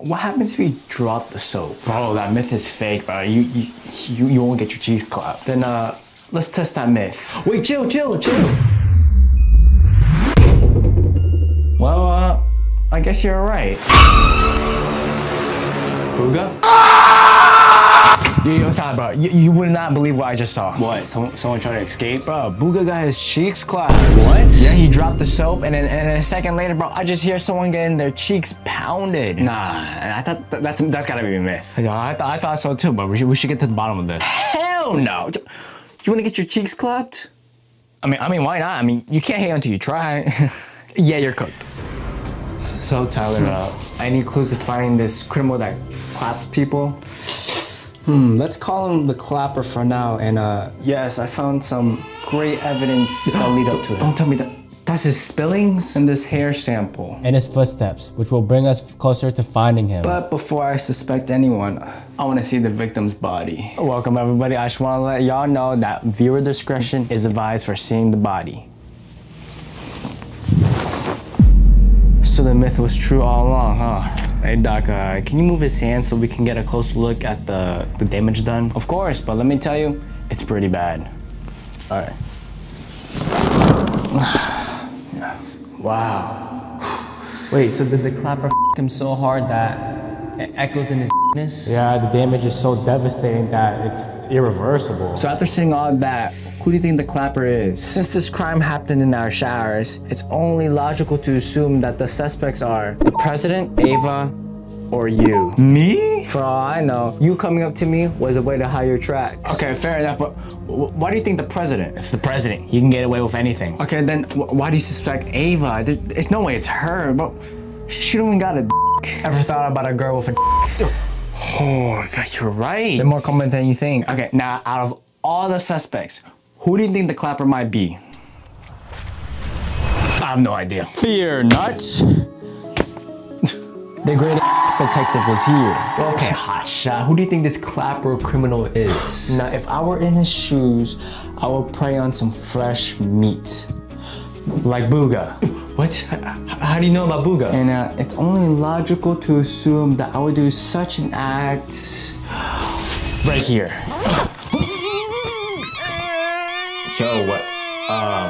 What happens if you drop the soap? Bro, that myth is fake, bro. You you you, you won't get your cheeks clapped. Then uh, let's test that myth. Wait, chill, chill, chill. Well, uh, I guess you're right. Booga? Yo, Todd, bro, you, you would not believe what I just saw. What? Someone, someone trying to escape? Bro, Booga got his cheeks clapped. What? Yeah, he dropped the soap, and then and then a second later, bro, I just hear someone getting their cheeks pounded. Nah, I thought th- that's that's gotta be a myth. Yeah, I, th- I thought so too, but we should, we should get to the bottom of this. Hell no! You wanna get your cheeks clapped? I mean, I mean, why not? I mean, you can't hate until you try. Yeah, you're cooked. so, Tyler, uh, any clues to finding this criminal that claps people? Hmm, let's call him the clapper for now. And uh, Yes, I found some great evidence that lead up to it. Don't tell me that. That's his spillings? And this hair sample. and his footsteps, which will bring us closer to finding him. But before I suspect anyone, I want to see the victim's body. Welcome, everybody. I just want to let y'all know that viewer discretion is advised for seeing the body. So the myth was true all along, huh? Hey, Doc, uh, can you move his hand so we can get a close look at the, the damage done? Of course, but let me tell you, it's pretty bad. All right. Wow. Wait, so did the clapper him so hard that echoes in his ness? Yeah, the damage is so devastating that it's irreversible. So after seeing all that, who do you think the clapper is? Since this crime happened in our showers, it's only logical to assume that the suspects are the president, Ava, or you. Me? For all I know, you coming up to me was a way to hide your tracks. Okay, fair enough, but why do you think the president? It's the president. He can get away with anything. Okay, then why do you suspect Ava? There's, there's no way it's her, but she don't even got a d- Ever thought about a girl with a Oh, yeah, you're right. They're more common than you think. Okay, now out of all the suspects, who do you think the clapper might be? I have no idea. Fear not. the great detective is here. Okay, hotshot. Who do you think this clapper criminal is? Now, if I were in his shoes, I would prey on some fresh meat. Like Booga. What? How do you know about Booga? And uh, it's only logical to assume that I would do such an act right here. Yo, what? Um.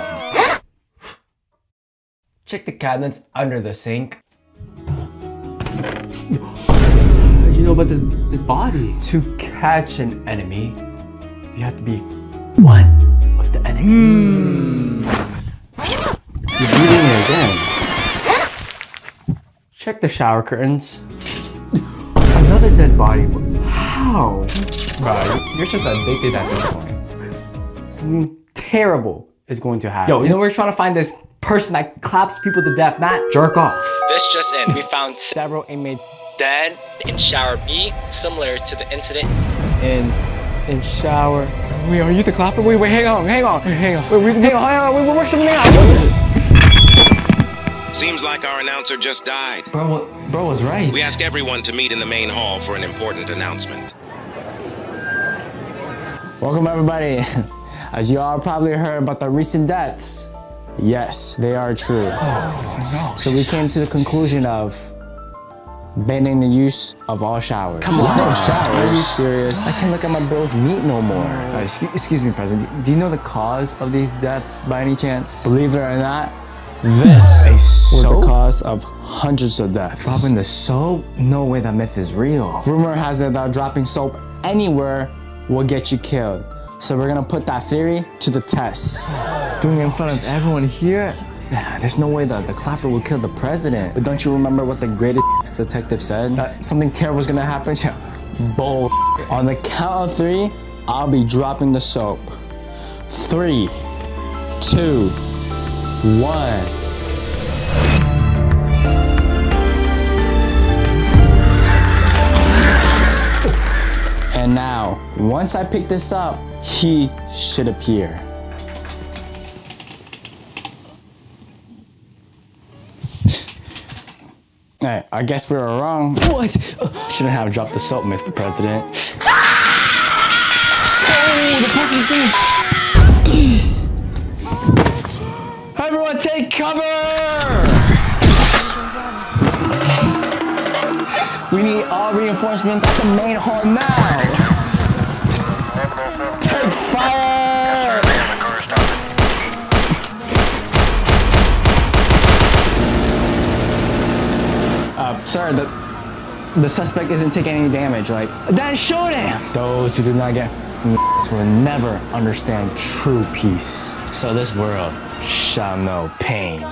Check the cabinets under the sink. How did you know about this, this body? To catch an enemy, you have to be one with the enemy. You're breathing it. Check the shower curtains. Another dead body. How? Bro, you're just addicted at this point. Something terrible is going to happen. Yo, you know we're trying to find this person that claps people to death, not jerk off. This just in, we found Several inmates dead in shower B, similar to the incident in in shower. Wait, are you the clapper? Wait, wait, hang on, hang on, hang on. Wait, we, hang on, hang on, wait, we'll work something out. Seems like our announcer just died. Bro, bro was right. We ask everyone to meet in the main hall for an important announcement. Welcome everybody. As you all probably heard about the recent deaths, yes, they are true. Oh, no. So we came to the conclusion of banning the use of all showers. Come on. showers? Are you serious? I can't look at my bro's meat no more. Uh, excuse, excuse me, President. Do you know the cause of these deaths by any chance? Believe it or not, this was the cause of hundreds of deaths. Dropping the soap? No way that myth is real. Rumor has it that dropping soap anywhere will get you killed. So we're gonna put that theory to the test. Doing it in front of everyone here? Yeah, there's no way that the clapper would kill the president. But don't you remember what the greatest detective said? That something terrible was gonna happen? Yeah. Bull. On the count of three, I'll be dropping the soap. Three, two, one. Now, once I pick this up, he should appear. Alright, I guess we were wrong. What? Shouldn't have dropped the soap, Mr. President. Oh, the president's getting. Everyone take cover! We need all reinforcements at the main hall now. Take fire! Uh, sir, the the suspect isn't taking any damage. Like, then shoot him. Those who do not get will never understand true peace. So this world shall know pain.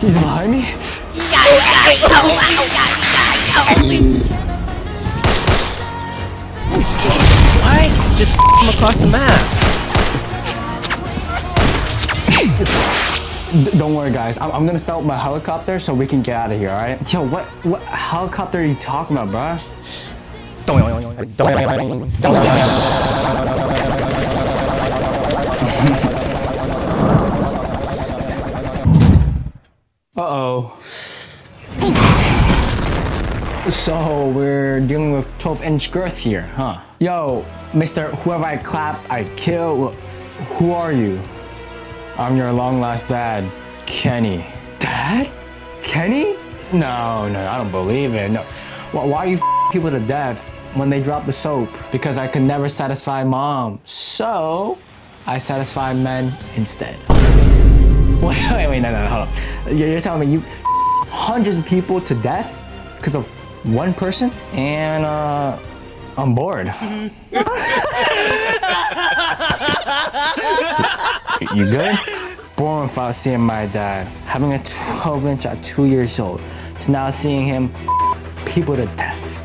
He's behind me. What? Just f him across the map. Don't worry, guys. I'm, I'm gonna start with my helicopter so we can get out of here. All right? Yo, what what helicopter are you talking about, bruh? Uh-oh. So we're dealing with 12 inch girth here, huh? Yo, Mr. Whoever I clap, I kill. Who are you? I'm your long lost dad, Kenny. Dad? Kenny? No, no, I don't believe it. No. Why, are you f- people to death when they drop the soap? Because I could never satisfy mom. So I satisfy men instead. Wait, wait, wait, no, no, no, hold on. You're, you're telling me you hundreds of people to death because of one person? And uh, I'm bored. You good? Born without seeing my dad, having a 12 inch at two years old, to now seeing him people to death.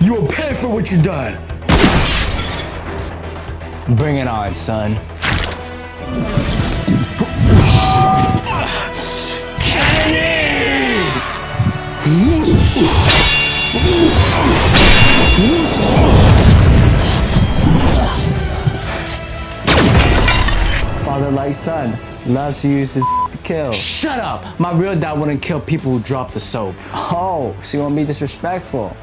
You will pay for what you've done. Bring it on, son. Father like son, loves to use his to kill. Shut up! My real dad wouldn't kill people who drop the soap. Oh, so you want to be disrespectful?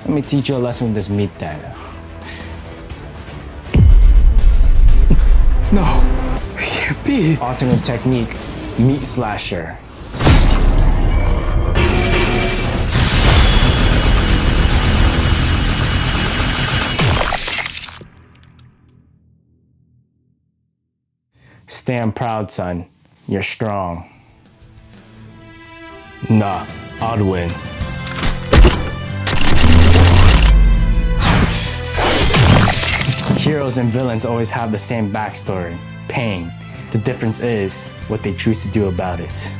Let me teach you a lesson with this meat dad. No, can't be. Alternate technique, meat slasher. Stand proud, son. You're strong. Nah, I'd win. Heroes and villains always have the same backstory pain. The difference is what they choose to do about it.